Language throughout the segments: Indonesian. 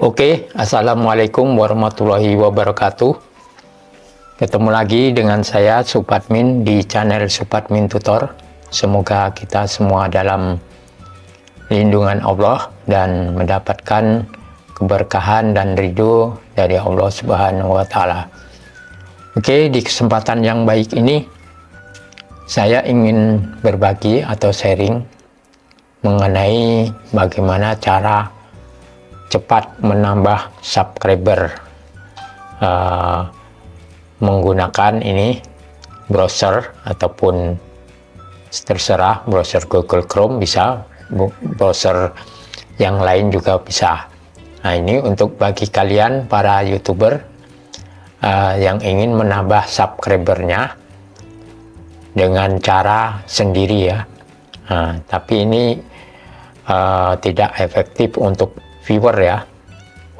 Oke, Assalamualaikum warahmatullahi wabarakatuh. Ketemu lagi dengan saya Supatmin di channel Supatmin Tutor. Semoga kita semua dalam lindungan Allah dan mendapatkan keberkahan dan ridho dari Allah Subhanahu wa taala. Oke, di kesempatan yang baik ini saya ingin berbagi atau sharing mengenai bagaimana cara cepat menambah subscriber. Uh, menggunakan ini browser ataupun terserah browser Google Chrome bisa browser yang lain juga bisa. Nah ini untuk bagi kalian para youtuber uh, yang ingin menambah subscribernya dengan cara sendiri ya. Nah, tapi ini uh, tidak efektif untuk viewer ya.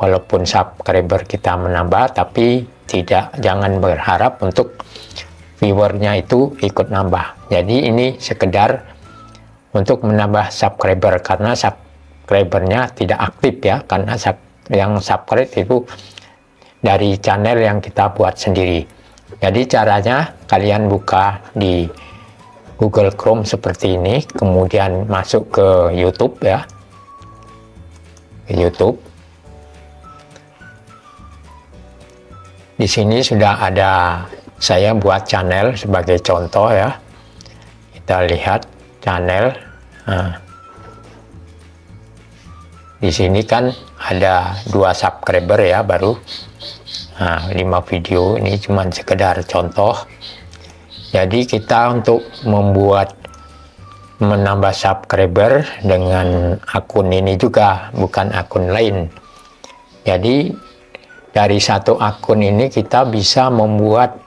Walaupun subscriber kita menambah tapi tidak jangan berharap untuk viewernya itu ikut nambah. Jadi ini sekedar untuk menambah subscriber karena subscribernya tidak aktif ya karena sub, yang subscribe itu dari channel yang kita buat sendiri. Jadi caranya kalian buka di Google Chrome seperti ini kemudian masuk ke YouTube ya YouTube. Di sini sudah ada saya buat channel sebagai contoh ya. Kita lihat channel. Nah. Di sini kan ada dua subscriber ya baru. Nah, lima video ini cuma sekedar contoh. Jadi kita untuk membuat menambah subscriber dengan akun ini juga bukan akun lain. Jadi dari satu akun ini kita bisa membuat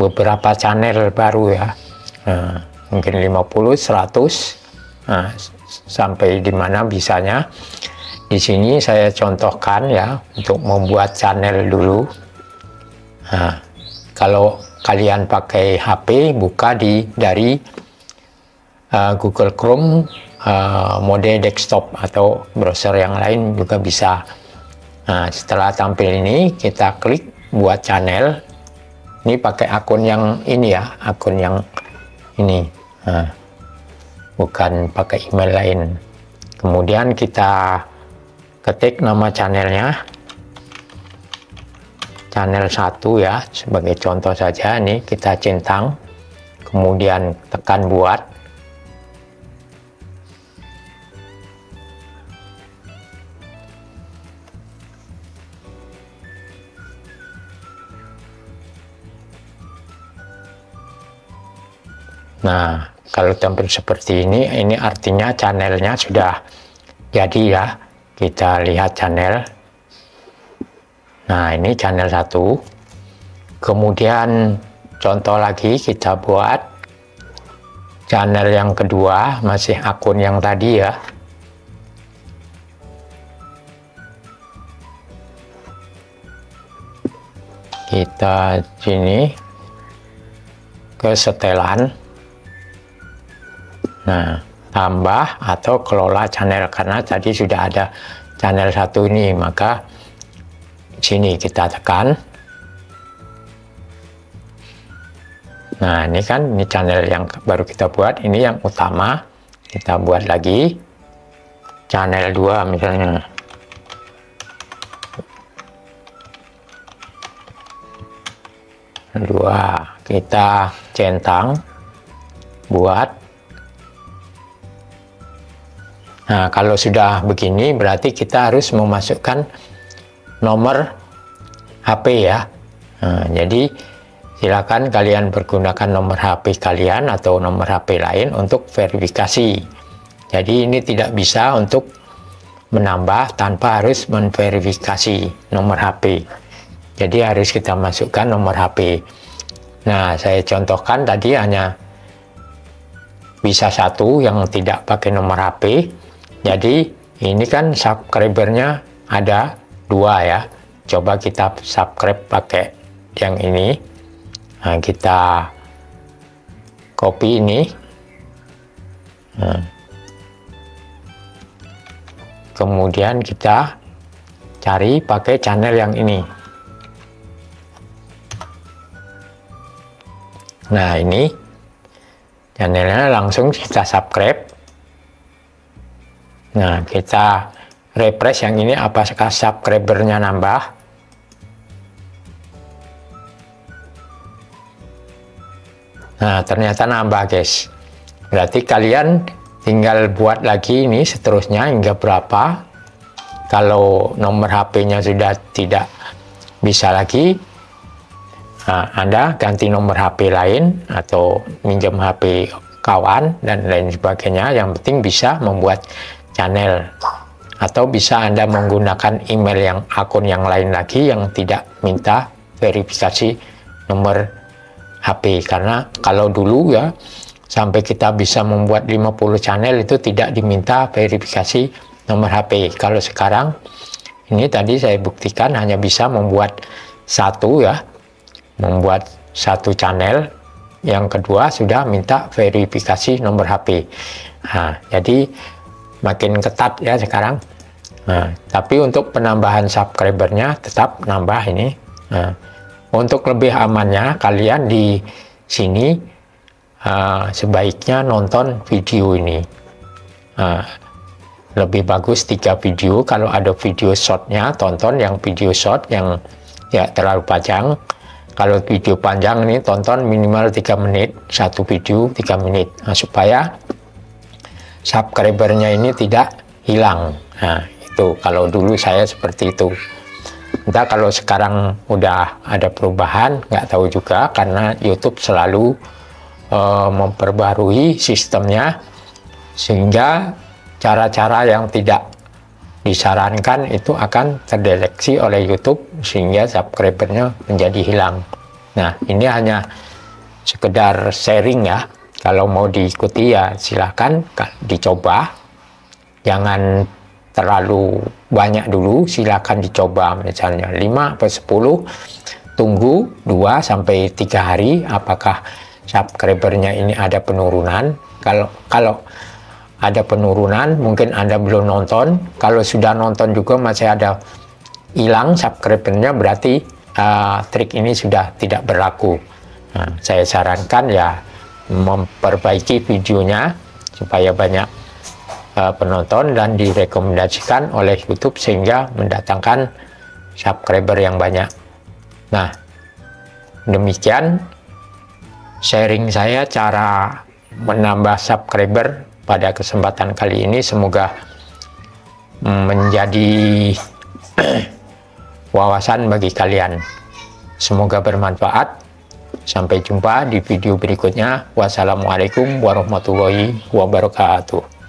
beberapa channel baru ya. Nah, mungkin 50 100 nah, sampai di mana bisanya. Di sini saya contohkan ya untuk membuat channel dulu. Nah, kalau kalian pakai HP buka di dari uh, Google Chrome uh, mode desktop atau browser yang lain juga bisa. Nah setelah tampil ini kita klik buat channel. Ini pakai akun yang ini ya akun yang ini. Nah, bukan pakai email lain. Kemudian kita ketik nama channelnya. Channel satu ya sebagai contoh saja. Ini kita centang kemudian tekan buat Nah, kalau tampil seperti ini, ini artinya channelnya sudah jadi ya. Kita lihat channel. Nah, ini channel satu. Kemudian contoh lagi kita buat channel yang kedua, masih akun yang tadi ya. Kita sini ke setelan Nah, tambah atau kelola channel karena tadi sudah ada channel satu ini, maka sini kita tekan. Nah, ini kan ini channel yang baru kita buat, ini yang utama. Kita buat lagi channel 2 misalnya. Dua, kita centang buat Nah, kalau sudah begini berarti kita harus memasukkan nomor HP ya. Nah, jadi silakan kalian pergunakan nomor HP kalian atau nomor HP lain untuk verifikasi. Jadi ini tidak bisa untuk menambah tanpa harus memverifikasi nomor HP. Jadi harus kita masukkan nomor HP. Nah, saya contohkan tadi hanya bisa satu yang tidak pakai nomor HP jadi ini kan subscribernya ada dua ya. Coba kita subscribe pakai yang ini. Nah, kita copy ini. Nah. Kemudian kita cari pakai channel yang ini nah ini channelnya langsung kita subscribe nah kita refresh yang ini apakah subscribernya nambah Nah, ternyata nambah, guys. Berarti kalian tinggal buat lagi ini seterusnya hingga berapa. Kalau nomor HP-nya sudah tidak bisa lagi, nah, Anda ganti nomor HP lain atau minjem HP kawan dan lain sebagainya. Yang penting bisa membuat channel. Atau bisa Anda menggunakan email yang akun yang lain lagi yang tidak minta verifikasi nomor HP karena kalau dulu ya sampai kita bisa membuat 50 channel itu tidak diminta verifikasi nomor HP kalau sekarang ini tadi saya buktikan hanya bisa membuat satu ya membuat satu channel. Yang kedua sudah minta verifikasi nomor HP nah, jadi makin ketat ya sekarang nah, tapi untuk penambahan subscribernya tetap nambah ini nah, untuk lebih amannya, kalian di sini uh, sebaiknya nonton video ini. Uh, lebih bagus tiga video. Kalau ada video shortnya, tonton yang video short yang ya terlalu panjang. Kalau video panjang ini tonton minimal 3 menit, satu video 3 menit, nah, supaya subscribernya ini tidak hilang. Nah, itu kalau dulu saya seperti itu. Entah kalau sekarang udah ada perubahan nggak tahu juga karena YouTube selalu uh, memperbarui sistemnya sehingga cara-cara yang tidak disarankan itu akan terdeteksi oleh YouTube sehingga subscribernya menjadi hilang. Nah ini hanya sekedar sharing ya kalau mau diikuti ya silahkan dicoba. Jangan terlalu banyak dulu silakan dicoba misalnya 5 atau 10 tunggu 2 sampai 3 hari apakah subscribernya ini ada penurunan. Kalau kalau ada penurunan mungkin Anda belum nonton. Kalau sudah nonton juga masih ada hilang subscribernya berarti uh, trik ini sudah tidak berlaku. Nah, saya sarankan ya memperbaiki videonya supaya banyak uh, penonton dan direkomendasikan oleh YouTube sehingga mendatangkan subscriber yang banyak. Nah, demikian sharing saya cara menambah subscriber pada kesempatan kali ini semoga menjadi wawasan bagi kalian. Semoga bermanfaat. Sampai jumpa di video berikutnya. Wassalamualaikum warahmatullahi wabarakatuh.